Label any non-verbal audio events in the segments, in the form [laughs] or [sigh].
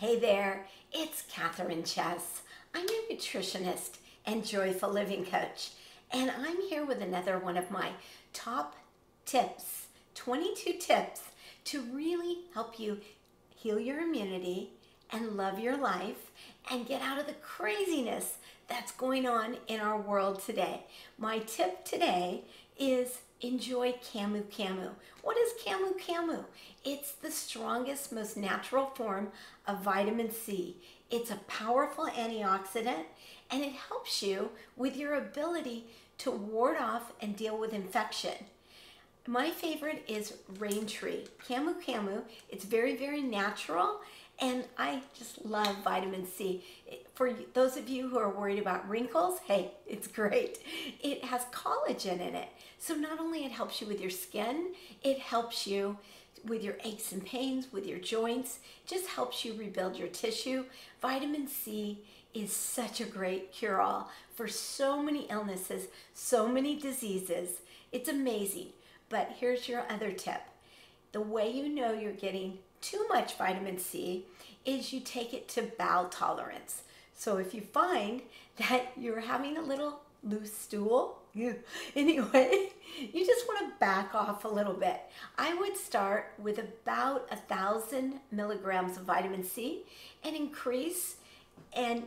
Hey there, it's Kathryn Chess. I'm a nutritionist and joyful living coach, and I'm here with another one of my top tips 22 tips to really help you heal your immunity and love your life and get out of the craziness that's going on in our world today. My tip today is enjoy Camu Camu. What is Camu Camu? It's the strongest, most natural form of vitamin C. It's a powerful antioxidant and it helps you with your ability to ward off and deal with infection. My favorite is Rain Tree. Camu Camu. It's very, very natural and I just love vitamin C. For those of you who are worried about wrinkles, hey, it's great. It has collagen in it. So not only it helps you with your skin, it helps you with your aches and pains, with your joints, just helps you rebuild your tissue. Vitamin C is such a great cure-all for so many illnesses, so many diseases. It's amazing. But here's your other tip. The way you know you're getting too much vitamin C is you take it to bowel tolerance. So if you find that you're having a little loose stool, [laughs] anyway, you just want to back off a little bit. I would start with about a thousand milligrams of vitamin C and increase. And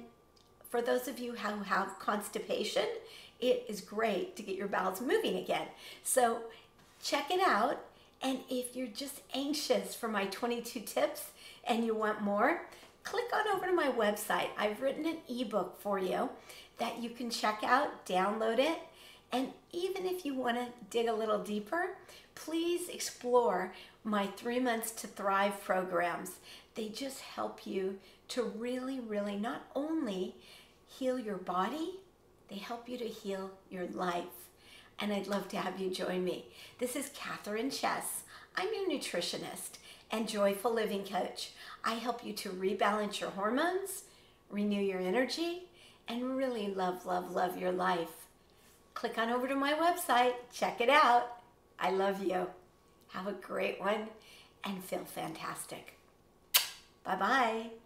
for those of you who have constipation, it is great to get your bowels moving again. So check it out and if you're just anxious for my 22 tips and you want more, click on over to my website. I've written an ebook for you that you can check out, download it, and even if you want to dig a little deeper, please explore my three months to thrive programs. They just help you to really, really not only heal your body, they help you to heal your life and I'd love to have you join me. This is Kathryn Chess. I'm your nutritionist and joyful living coach. I help you to rebalance your hormones, renew your energy, and really love, love, love your life. Click on over to my website, check it out. I love you. Have a great one and feel fantastic. Bye-bye.